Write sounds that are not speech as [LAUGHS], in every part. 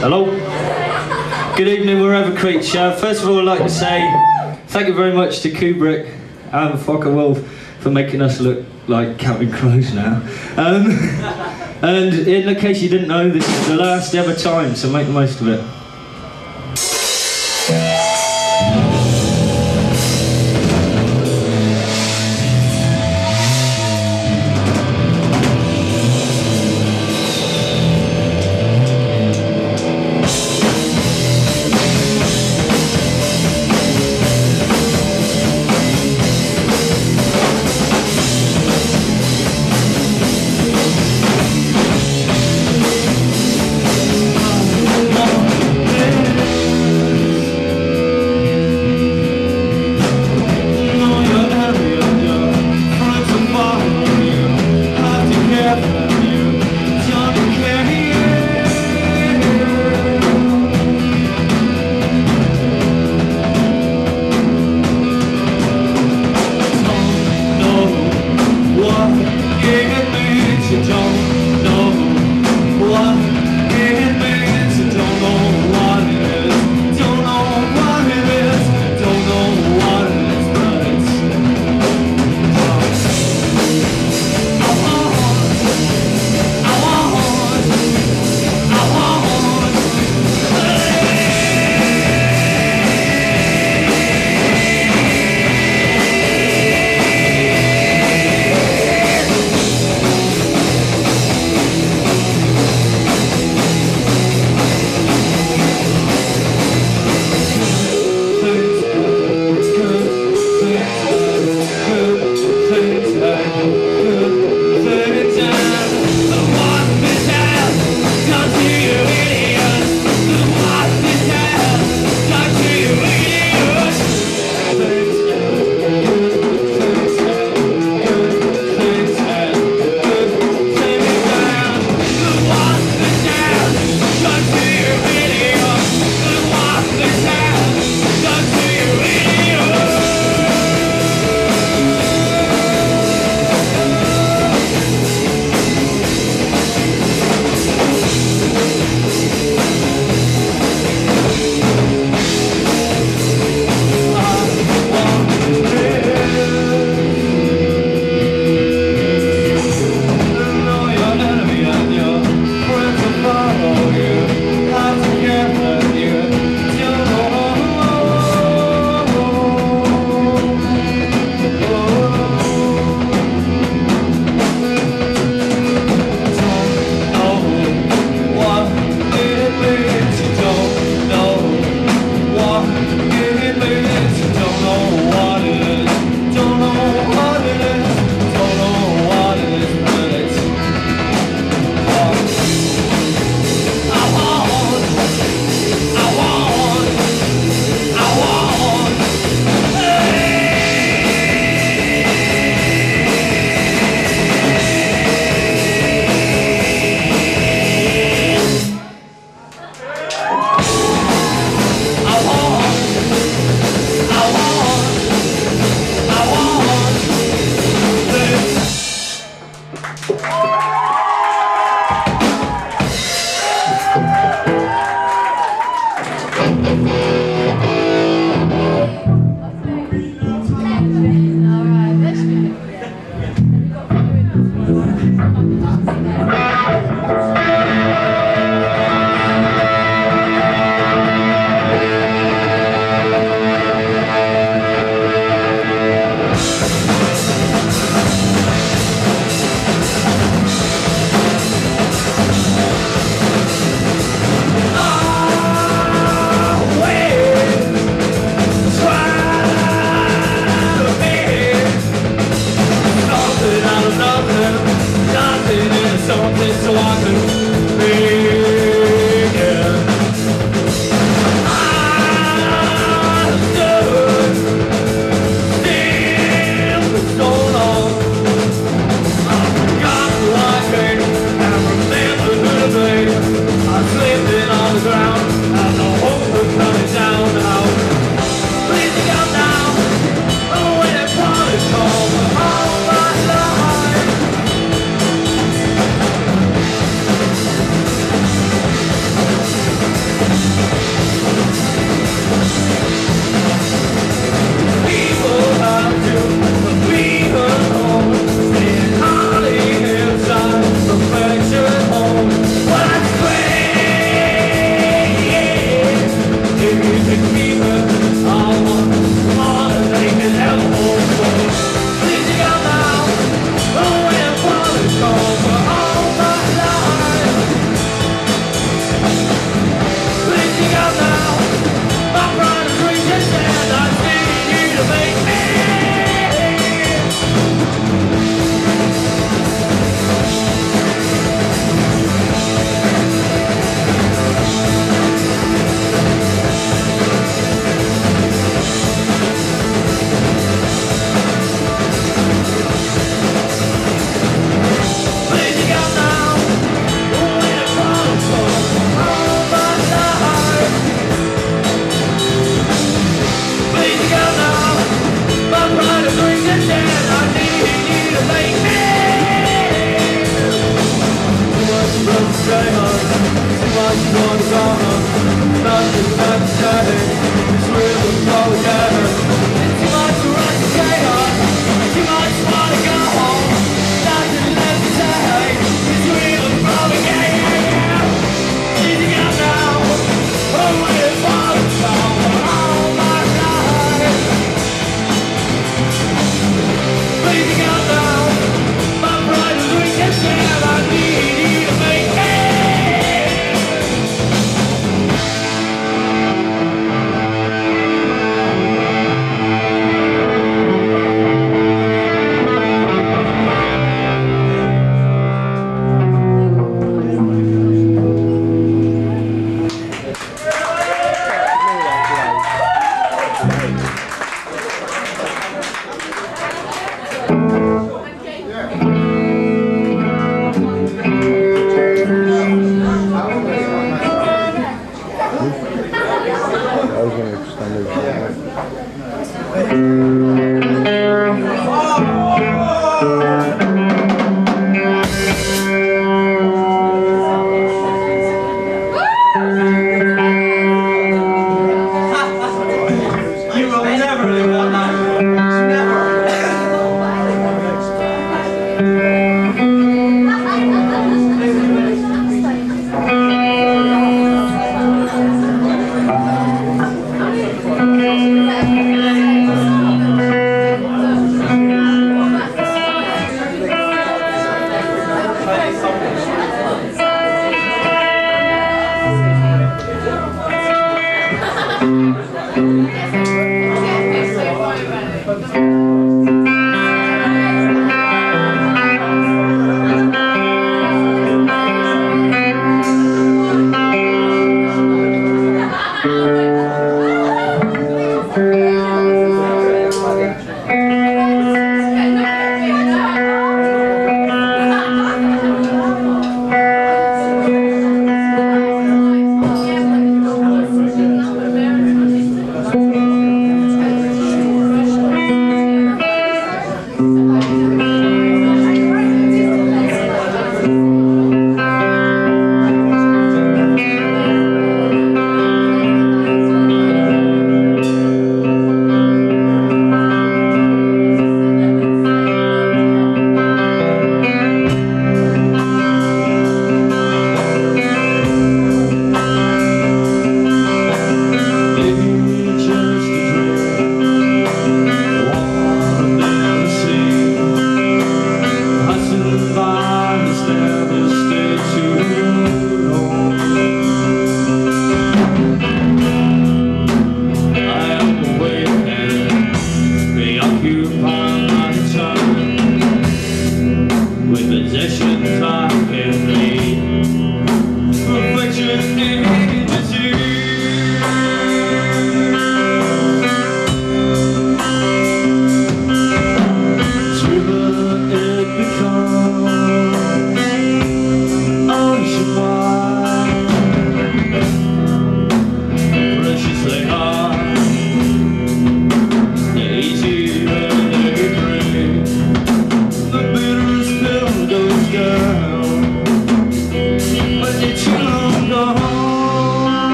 Hello. Good evening, we're Evercreech. First of all, I'd like to say thank you very much to Kubrick and Fokker Wolf for making us look like Counting Crows now. Um, [LAUGHS] and in the case you didn't know, this is the last ever time, so make the most of it.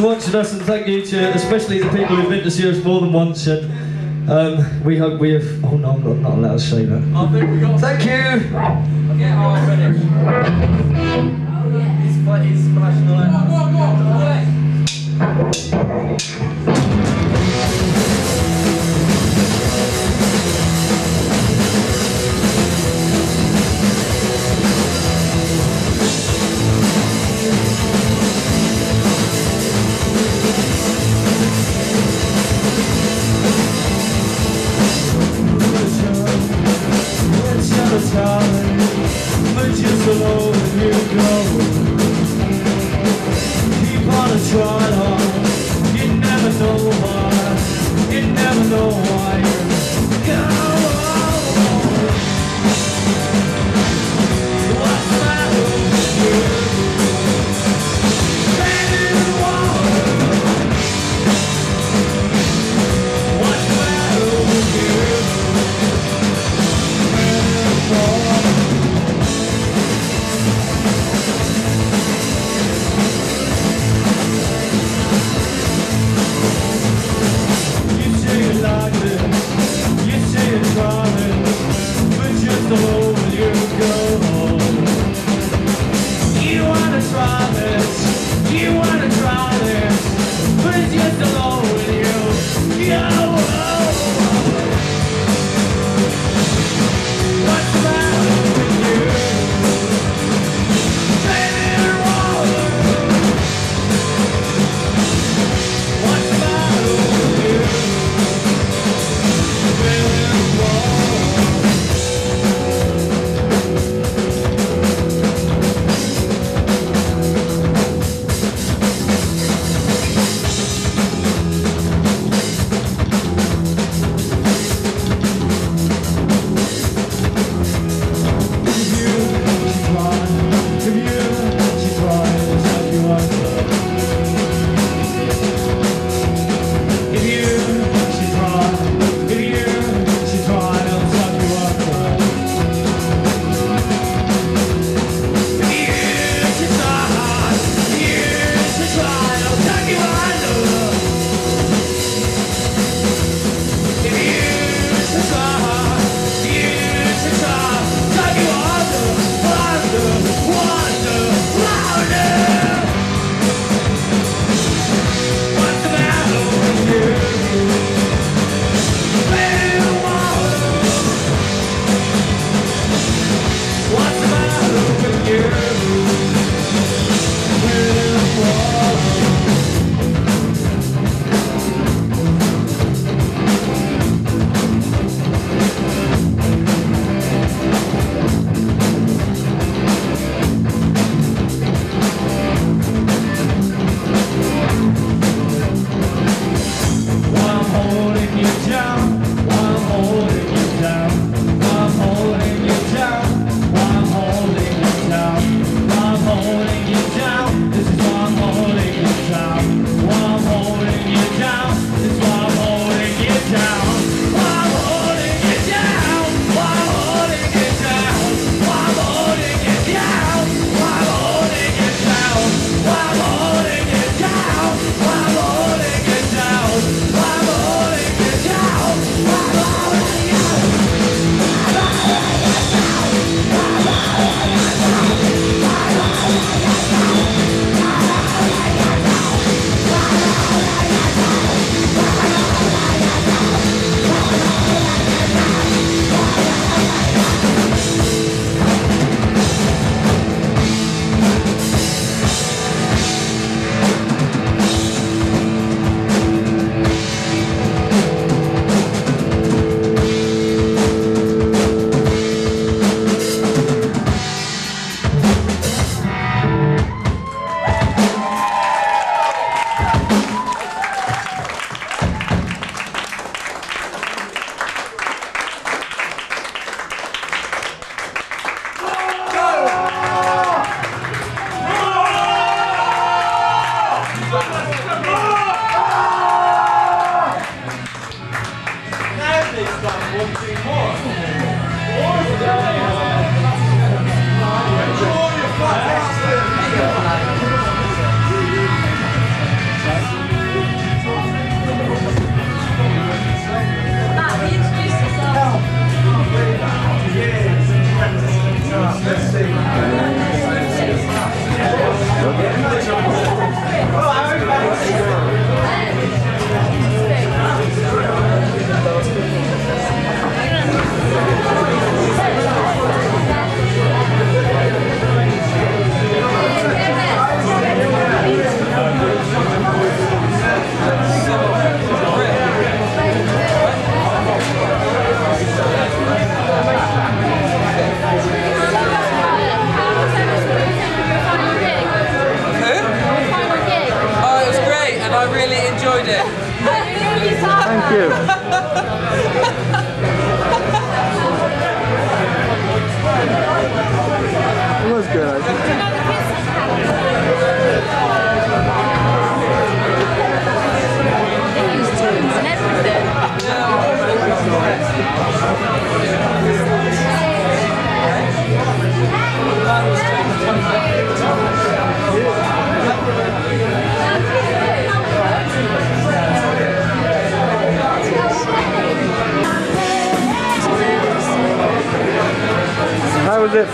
Much for watching us, and thank you to especially the people who've been to see us more than once. And um, we hope we have. Oh no, I'm not, not allowed to say that. I think we got Thank you.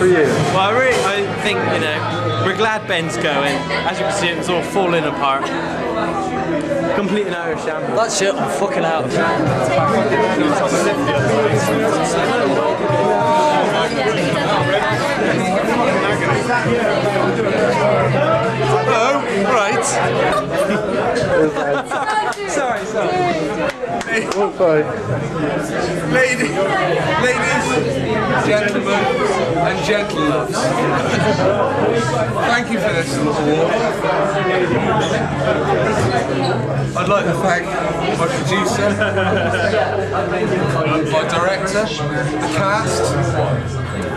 For you? Well, I really, I think you know, we're glad Ben's going. As you can see, it's all falling apart. Complete and utter shambles. That's it, I'm fucking out. Hello. Right. [LAUGHS] [LAUGHS] sorry, sorry. Oh, sorry. Ladies, ladies, gentlemen, and gentle loves. Thank you for this award. I'd like to thank my producer, my director, the cast,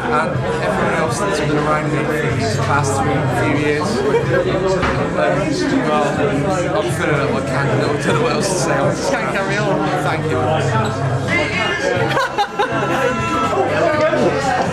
and everyone else that's been around me for the past few years. Um, well, I'm filling up my candle. I don't know what else to say. I just can't carry on. Thank you. [LAUGHS]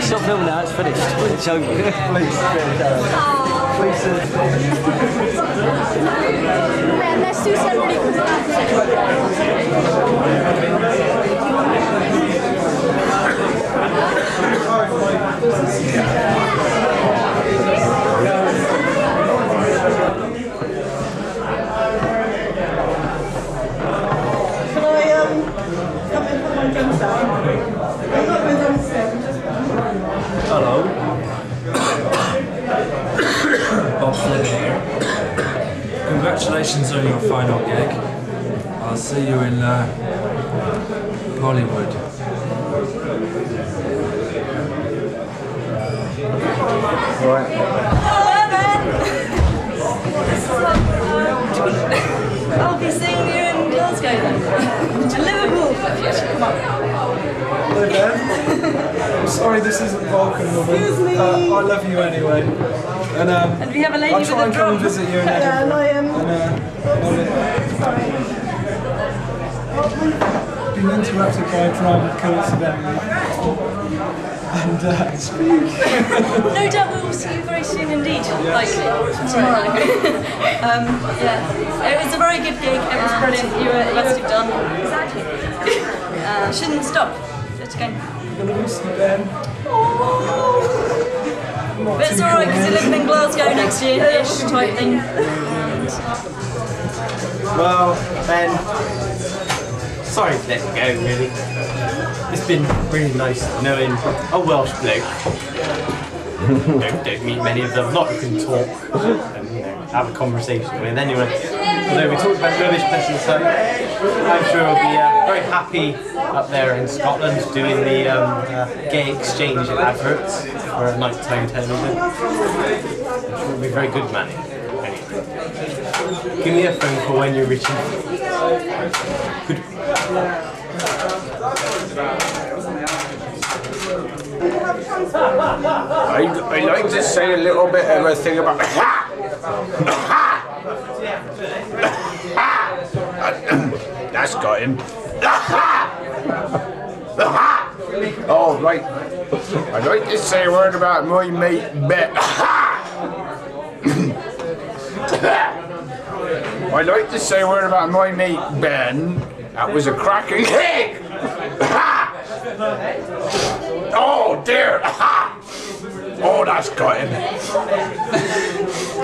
Stop filming now, it's finished. It's over. Man, let's do some really cool acting. Can I um come and put my drinks down? I'm not going downstairs. Hello. Bob Flynn. Congratulations on your final gig. I'll see you in uh, Hollywood. I'll be seeing you in Glasgow then. [LAUGHS] to Liverpool. Hello Ben. I'm sorry this isn't Vulcan woman. Excuse me. Uh, I love you anyway. And um, And we have a lady I'll with try a and come and drum. visit you in Yeah, and I am. And, uh, been interrupted by a drama coincidentally. And uh, speak. No doubt we will see you very soon indeed. Like tomorrow. [LAUGHS] um, yeah. It was a very good gig. It was brilliant. You were, you must have done. Exactly. [LAUGHS] uh, shouldn't stop. Let's go. Gonna miss you, Ben. But it's alright because you're living in Glasgow next year-ish type thing. Well, Ben, sorry to let you go, really. It's been really nice knowing a Welsh bloke. [LAUGHS] don't, don't meet many of them, not who can talk have a conversation with anyone. Although we talked about rubbish press so, I'm sure he'll be uh, very happy up there in Scotland doing the um, uh, gay exchange at adverts for nighttime television. I'm sure he'll be very good man. Anyway. Give me a phone call when you're reaching. I, I like to say a little bit of a thing about [LAUGHS] [COUGHS] That's got him. [COUGHS] oh, right. I'd like to say a word about my mate Bet. [COUGHS] I'd like to say a word about my mate Ben. That was a cracking kick. oh dear. oh, that's got him.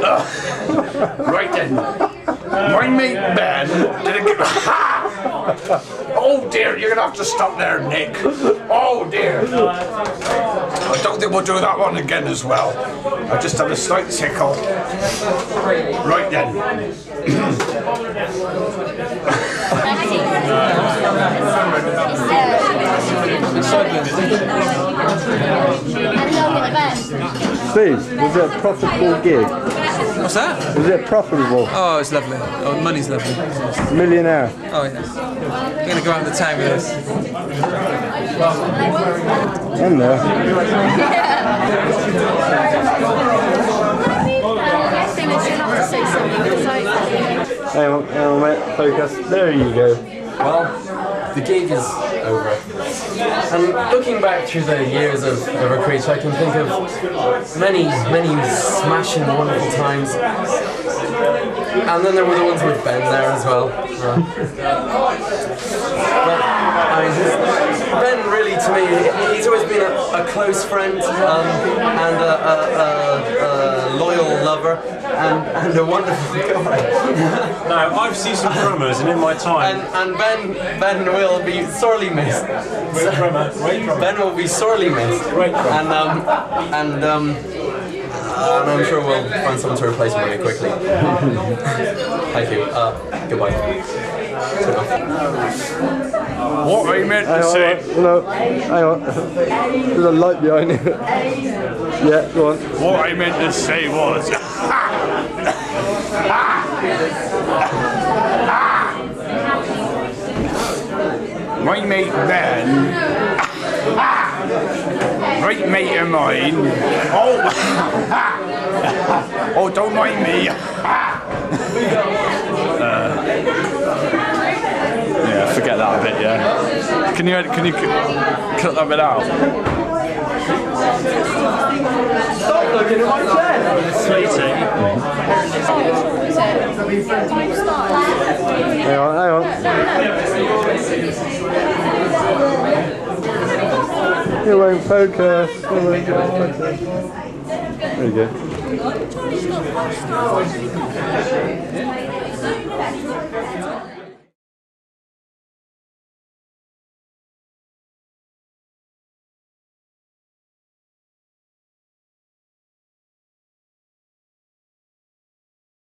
Right then. My mate Ben did a good. oh dear, you're gonna have to stop there, Nick. Oh dear. I don't think we'll do that one again as well. I just had a slight tickle. Right then. Steve, was it a profitable gig? What's that? Was it profitable? Oh, it's lovely. Oh, money's lovely. Millionaire. Oh, yes. We're going to go out in the town with us. I'm there. Hang on, hang on, mate. Focus. There you go. Well, the gig is over. And looking back through the years of the recruits, I can think of many, many smashing, wonderful times. And then there were the ones with Ben there as well. Uh, but, I Ben really, to me, he's always been a, a close friend um, and a, a, a, loyal lover and, and a wonderful [LAUGHS] guy. now, I've seen some drummers, and in my time, And, and Ben Ben will be sorely missed. Great drummer, great drummer. Ben will be sorely missed. And um and um and I'm sure we'll find someone to replace him really quickly. [LAUGHS] Thank you. Uh, goodbye. What I meant Hang to say. No, hang on. There's a light behind you. yeah, go on. What I meant to say was. [LAUGHS] My mate Ben, great [LAUGHS] mate of mine. Oh, [LAUGHS] oh, don't mind me. Uh, yeah, forget that bit. Yeah. Can you can you cut that bit out? Stop looking at my chair. Hang on, hang on. You won't focus. You won't focus. There you go.